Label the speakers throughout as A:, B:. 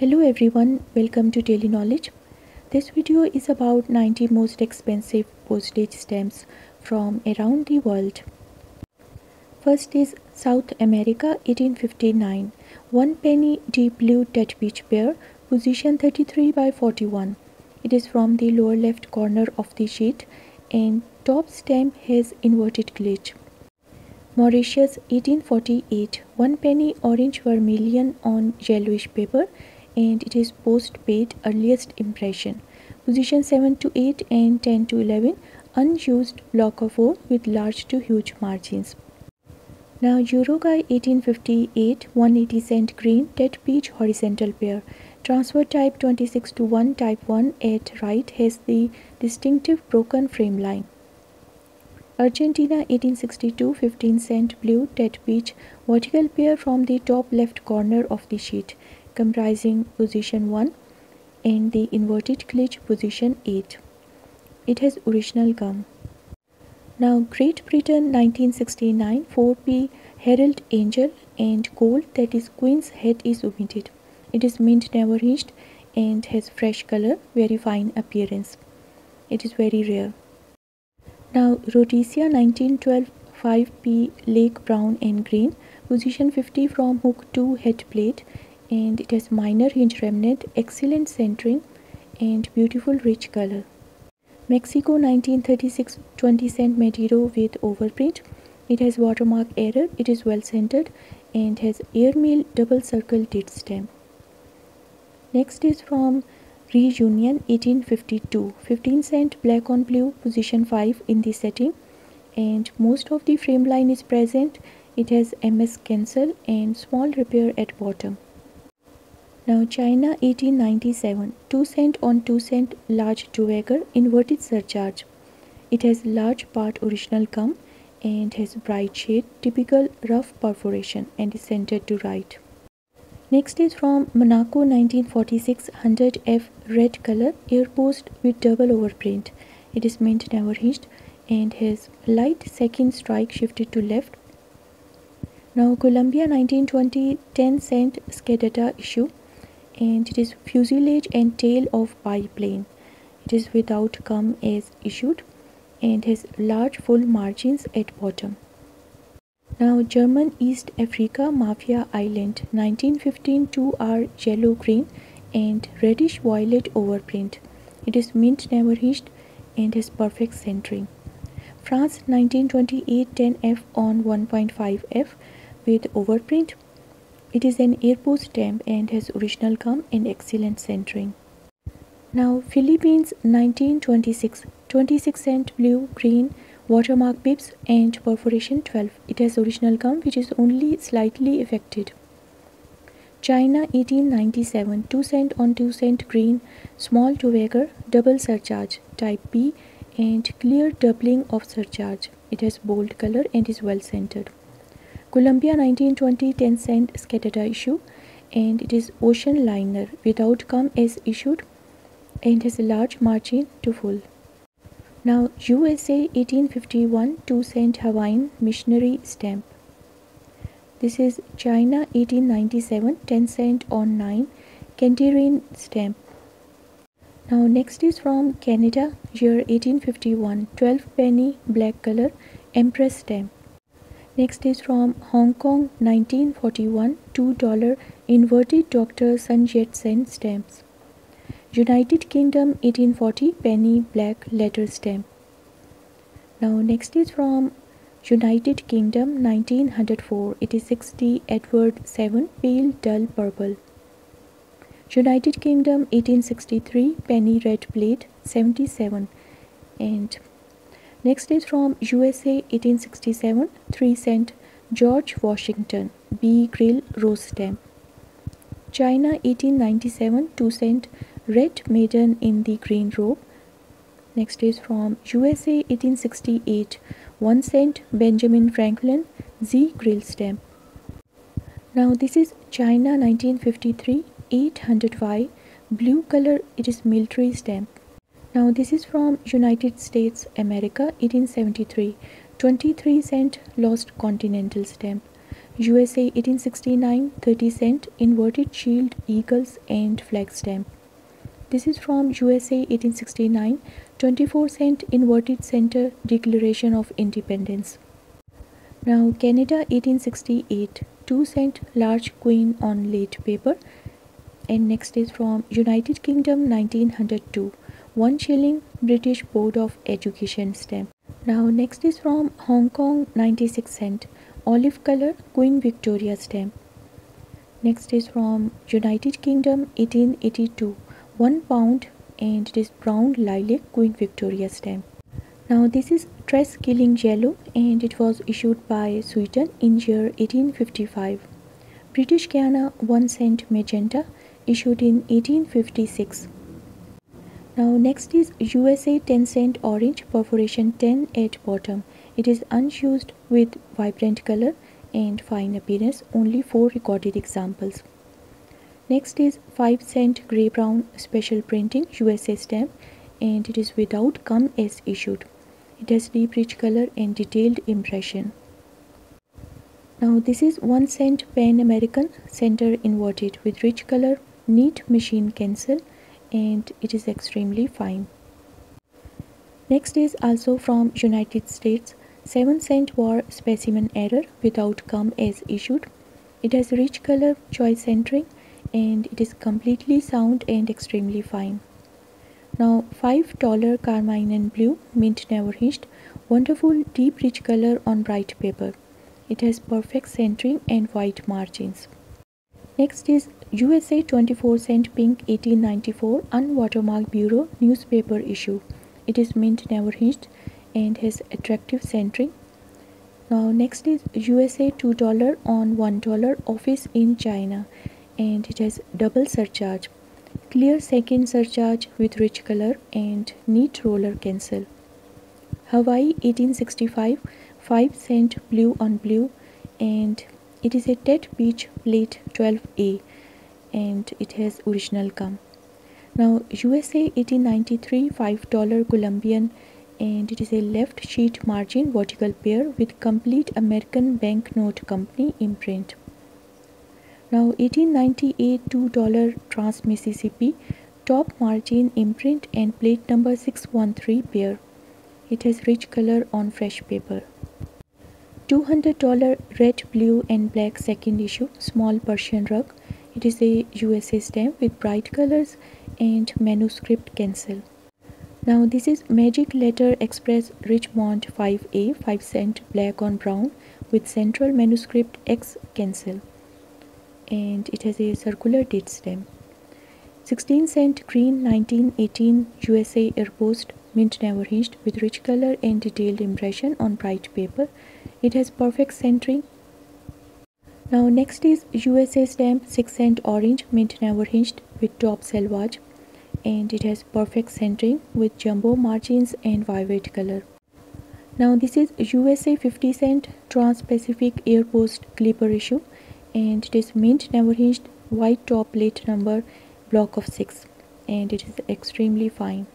A: Hello everyone, welcome to Daily Knowledge. This video is about 90 most expensive postage stamps from around the world. First is South America 1859. 1 penny deep blue Dutch beach pair, position 33 by 41. It is from the lower left corner of the sheet and top stamp has inverted cliché. Mauritius 1848 1 penny orange vermilion on yellowish paper and it is post-paid earliest impression. Position 7 to 8 and 10 to 11 unused block of wood with large to huge margins. Now Uruguay 1858 180 cent green tête-bêche horizontal pair. Transfer type 26 to 1 type 1 at right has the distinctive broken frame line. Argentina 1862 15 cent blue tête-bêche vertical pair from the top left corner of the sheet comprising position 1 and the inverted cliché position 8. It has original gum. Now Great Britain 1969 4p Herald Angel and gold that is Queen's head is omitted. It is mint never hinged and has fresh color, very fine appearance. It is very rare. Now Rhodesia 1912 5p lake brown and green position 50 from hook to head plate and it has minor hinge remnant excellent centering and beautiful rich color. Mexico 1936 20 cent Madero with overprint. It has watermark error, it is well centered and has airmail double circle date stamp. Next is from Reunion 1852 15 cent black on blue position 5 in the setting and most of the frame line is present it has ms cancel and small repair at bottom now china 1897 2 cent on 2 cent large Dowager inverted surcharge. It has large part original gum and has bright shade typical rough perforation and is centered to right. Next is from Monaco 1946 100F red color air post with double overprint. It is mint never hinged and has light second strike shifted to left. Now Colombia 1920 10 cent SCADTA issue and it is fuselage and tail of biplane. It is without gum as issued and has large full margins at bottom. Now German East Africa Mafia Island 1915 2R yellow green and reddish violet overprint. It is mint never hinged and has perfect centering. France 1928 10F on 1.5F with overprint. It is an airpost stamp and has original gum and excellent centering. Now Philippines 1926 26 cent blue green watermark pips and perforation 12 it has original gum which is only slightly affected. China 1897 2 cent on 2 cent green small Dowager double surcharge type b and clear doubling of surcharge. It has bold color and is well centered Colombia 1920 10 cent SCADTA issue and it is ocean liner without gum as issued and has a large margin to full now USA 1851 2 cent Hawaiian missionary stamp. This is China 1897 10 cent on 9 candarin stamp. Now next is from Canada year 1851 12 penny black color Empress stamp. Next is from Hong Kong 1941 $2 inverted Dr. Sun Yat-sen stamps. United Kingdom 1840 penny black letter stamp. Now next is from United Kingdom 1904 it is 60 Edward 7 pale dull purple. United Kingdom 1863 penny red plate 77 and next is from USA 1867 3 cent George Washington B grill rose Stem. China 1897 2 cent Red Maiden in the Green Robe. Next is from USA 1868 1 cent Benjamin Franklin Z grill Stem. Now this is China 1953 800Y blue color it is military stamp. Now this is from United States America 1873 23 cent lost continental stamp. USA 1869 30 cent inverted shield eagles and flag stamp. This is from USA 1869 24 cent inverted center Declaration of Independence. Now Canada 1868 2 cent large queen on laid paper and next is from United Kingdom 1902 1 shilling British Board of Education stamp. Now next is from Hong Kong 96 cent olive color Queen Victoria stamp. Next is from United Kingdom 1882 1 pound and it is brown lilac Queen Victoria stamp. Now this is Treskilling Yellow and it was issued by Sweden in year 1855. British Guiana 1 cent magenta issued in 1856. Now next is USA 10 cent orange perforation 10 at bottom. It is unused with vibrant color and fine appearance only 4 recorded examples. Next is 5 cent grey brown special printing USA stamp and it is without gum as issued. It has deep rich color and detailed impression. Now this is 1 cent Pan American center inverted with rich color, neat machine cancel and it is extremely fine. Next is also from United States 7 cent war specimen error without gum as issued. It has rich color, choice centering and it is completely sound and extremely fine. Now $5 carmine and blue mint never hinged wonderful deep rich color on bright paper. It has perfect centering and white margins. Next is USA 24 cent pink 1894 unwatermarked bureau newspaper issue. It is mint never hinged and has attractive centering. Now next is USA $2 on $1 office in China and it has double surcharge clear second surcharge with rich color and neat roller cancel Hawaii 1865 5 cent blue on blue and it is a Tet Beach plate 12A and it has original gum. Now USA 1893 $5 Columbian and it is a left sheet margin vertical pair with complete American banknote company imprint. Now 1898 $2 Trans Mississippi top margin imprint and plate number 613 pair. It has rich color on fresh paper. $200 red, blue and black second issue small Persian rug. It is a USA stamp with bright colors and manuscript cancel. Now this is Magic Letter Express Richmond 5A 5 cent black on brown with central manuscript X cancel and it has a circular date stamp. 16 cent green 1918 USA Airpost mint never hinged with rich color and detailed impression on bright paper. It has perfect centering. Now next is USA stamp 6 cent orange mint never hinged with top selvage and it has perfect centering with jumbo margins and vibrant color. Now this is USA 50 cent Trans-Pacific Airpost Clipper issue and it is mint never hinged white top plate number block of 6 and it is extremely fine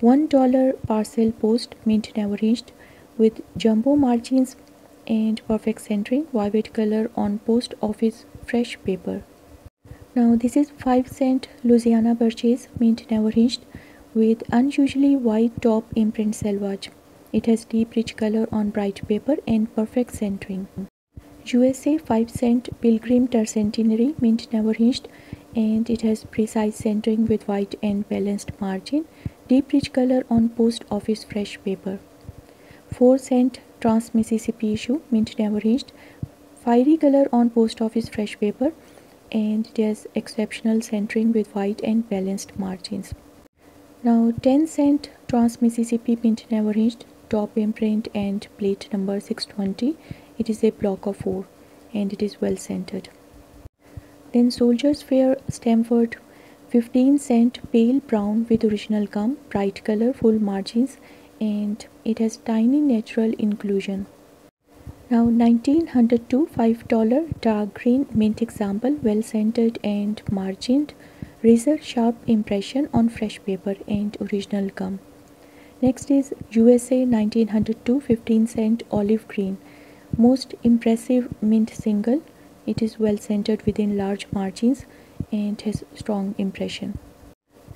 A: one dollar parcel post mint never hinged with jumbo margins and perfect centering violet color on post office fresh paper. Now this is 5 cent louisiana purchase mint never hinged with unusually wide top imprint selvage it has deep rich color on bright paper and perfect centering. USA 5 cent Pilgrim Tercentenary mint never hinged and it has precise centering with white and balanced margin, deep rich color on post office fresh paper. 4 cent Trans Mississippi issue mint never hinged, fiery color on post office fresh paper. And it has exceptional centering with white and balanced margins. Now 10 cent Trans Mississippi mint never hinged, top imprint and plate number 620 it is a block of 4 and it is well centered. Then Soldiers Fair Stamford. 15 cent pale brown with original gum, bright color, full margins and it has tiny natural inclusion. Now 1902 $5 dark green mint example well centered and margined razor sharp impression on fresh paper and original gum. Next is USA 1902 15 cent olive green most impressive mint single it is well centered within large margins and has strong impression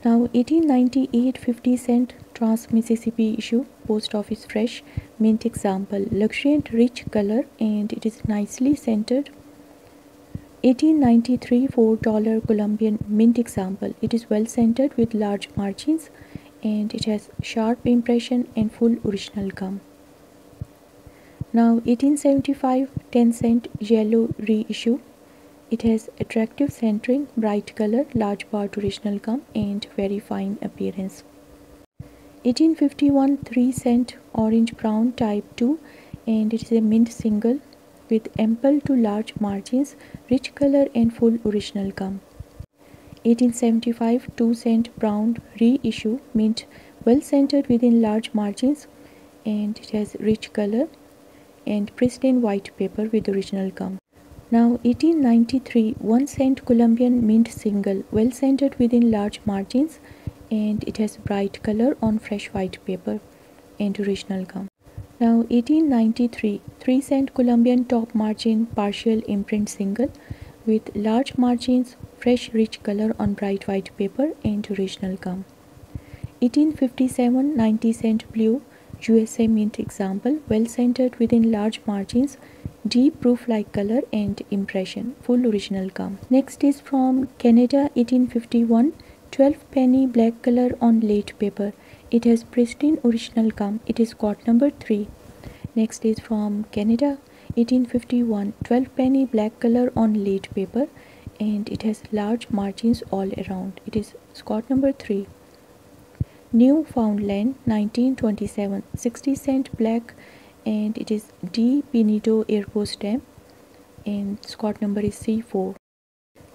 A: now 1898 50 cent trans mississippi issue post office fresh mint example luxuriant rich color and it is nicely centered 1893 $4 Columbian mint example. It is well centered with large margins and it has sharp impression and full original gum. Now 1875 10 cent yellow reissue. It has attractive centering, bright color, large part original gum and very fine appearance. 1851 3 cent orange brown type 2 and it is a mint single with ample to large margins, rich color and full original gum. 1875 2 cent brown reissue mint well centered within large margins and it has rich color and pristine white paper with original gum. Now 1893 1 cent Columbian mint single well centered within large margins and it has bright color on fresh white paper and original gum. Now 1893 3 cent Columbian top margin partial imprint single with large margins, fresh rich color on bright white paper and original gum. 1857 90 cent blue USA mint example well centered within large margins deep proof like color and impression full original gum. Next is from Canada 1851 12 penny black color on laid paper it has pristine original gum. It is Scott number 3. Next is from Canada 1851 12 penny black color on laid paper and it has large margins all around. It is Scott number 3. Newfoundland 1927 60 cent black and it is De Pinedo Airpost stamp and Scott number is C4.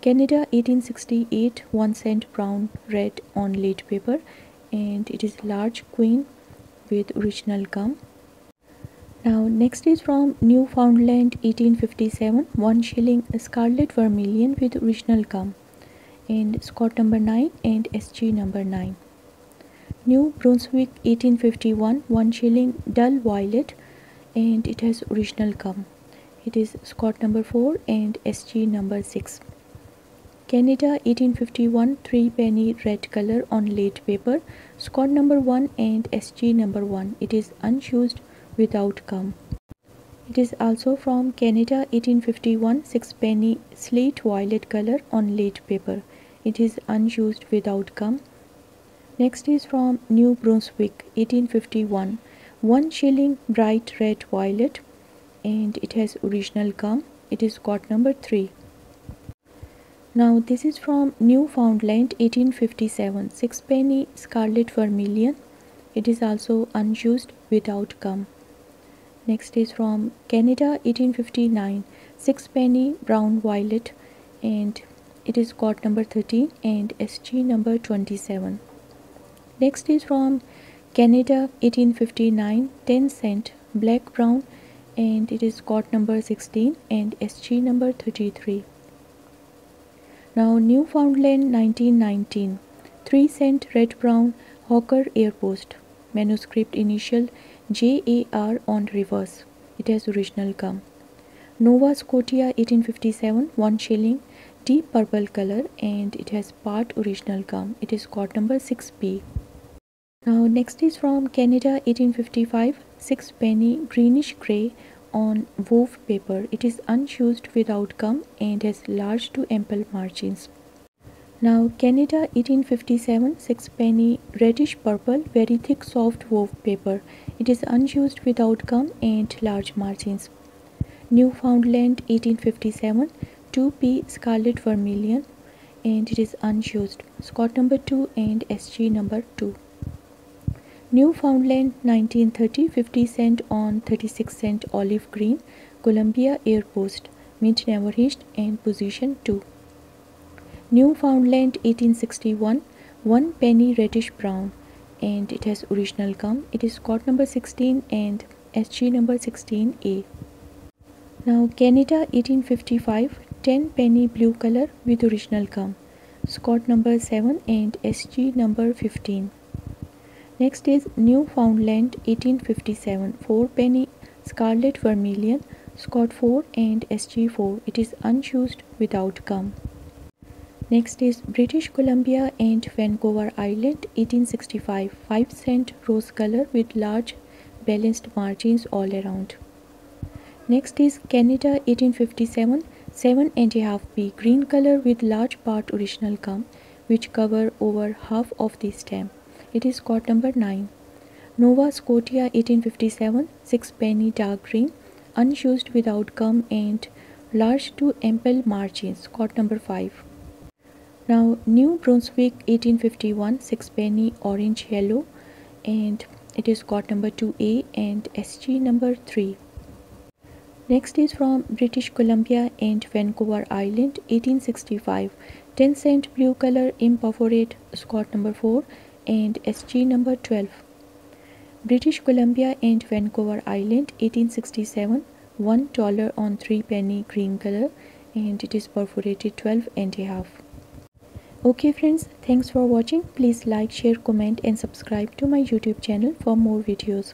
A: Canada 1868 1 cent brown red on laid paper. And it is large queen with original gum. Now next is from Newfoundland 1857 1 shilling scarlet vermilion with original gum. And Scott number 9 and SG number 9 New Brunswick 1851 1 shilling dull violet. And it has original gum. It is Scott number 4 and SG number 6 Canada 1851 3 penny red color on laid paper. Scott number 1 and SG number 1 it is unused without gum. It is also from Canada 1851 6 penny slate violet color on laid paper. It is unused without gum. Next is from New Brunswick 1851 1 shilling bright red violet and it has original gum. It is Scott number 3 now this is from Newfoundland 1857 6 penny scarlet vermilion. It is also unused without gum. Next is from Canada 1859 6 penny brown violet and it is Scott number 13 and SG number 27. Next is from Canada 1859 10 cent black brown and it is Scott number 16 and SG number 33. Now Newfoundland 1919 3 cent red brown Hawker Airpost manuscript initial JAR on reverse. It has original gum. Nova Scotia 1857 1 shilling. Deep purple color and it has part original gum. It is Scott number 6p now next is from Canada 1855 6 penny greenish gray on wove paper. It is unused without gum and has large to ample margins. Now Canada 1857 6 penny reddish purple very thick soft wove paper. It is unused without gum and large margins. Newfoundland 1857 2p scarlet vermilion and it is unused. Scott number 2 and SG number 2. Newfoundland 1930 50 cent on 36 cent olive green. Columbia Air Post mint never hitched and position 2 Newfoundland 1861 1 penny reddish brown. And it has original gum. It is Scott number 16 and SG number 16A now Canada 1855 10 penny blue color with original gum. Scott number 7 and SG number 15 Next is Newfoundland 1857 4 penny scarlet vermilion Scott 4 and SG 4 it is unused without gum. Next is British Columbia and Vancouver Island 1865 5 cent rose color with large balanced margins all around. Next is Canada 1857 7 and a half B green color with large part original gum which cover over half of the stem. It is card number 9. Nova Scotia 1857 6 penny dark green unused without gum and large to ample margins. Scott number 5. Now New Brunswick 1851 6 penny orange yellow and it is Scott number 2A and SG number 3. Next is from British Columbia and Vancouver Island 1865 10 cent blue color imperforate Scott number 4 and SG number 12. British Columbia and Vancouver Island 1867 1 dollar on 3 penny green color and it is perforated 12 and a half. Okay friends thanks for watching. Please like share comment and subscribe to my youtube channel for more videos